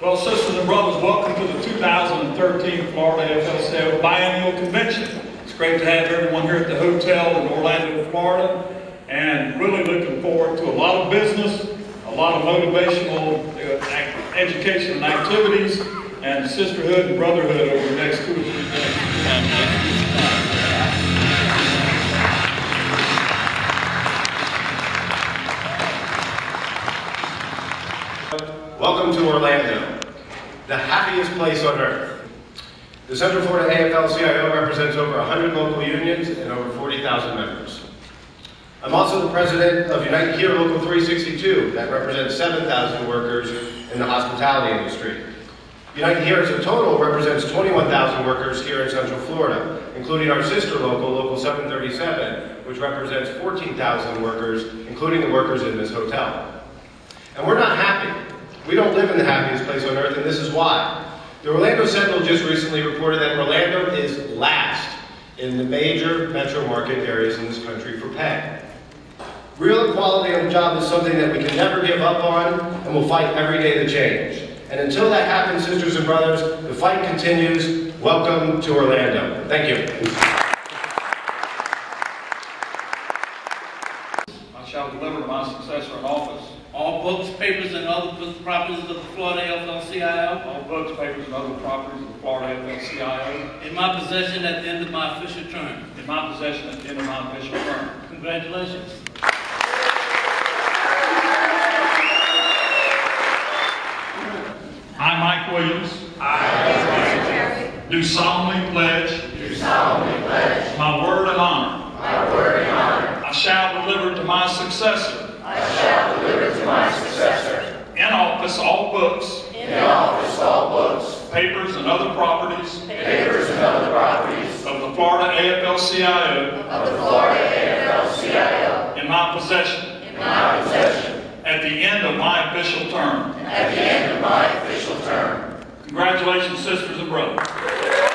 Well, sisters and brothers, welcome to the 2013 Florida AFL-CIO Biennial Convention. It's great to have everyone here at the hotel in Orlando, Florida, and really looking forward to a lot of business, a lot of motivational uh, education and activities, and sisterhood and brotherhood over the next two Welcome to Orlando, the happiest place on earth. The Central Florida AFL-CIO represents over 100 local unions and over 40,000 members. I'm also the president of Unite Here Local 362, that represents 7,000 workers in the hospitality industry. Unite Here as a total represents 21,000 workers here in Central Florida, including our sister local, Local 737, which represents 14,000 workers, including the workers in this hotel. And we're not live in the happiest place on earth, and this is why. The Orlando Sentinel just recently reported that Orlando is last in the major metro market areas in this country for pay. Real equality on the job is something that we can never give up on, and we'll fight every day to change. And until that happens, sisters and brothers, the fight continues. Welcome to Orlando. Thank you. I shall deliver my successor in office All books, papers, and other properties of the Florida AFL-CIO all books, papers, and other properties of the Florida AFL-CIO in my possession at the end of my official term. in my possession at the end of my official term. Congratulations. I, Mike Williams. I, Williams. Do solemnly pledge. Do solemnly pledge. My word and honor. My word and honor. I shall deliver to my successor. In office all books. In office, all books. Papers and other properties. Papers and other properties. Of the Florida AFL-CIO. Of the Florida AFL-CIO. In my possession. In my possession. At the end of my official term. At the end of my official term. Congratulations, sisters and brothers.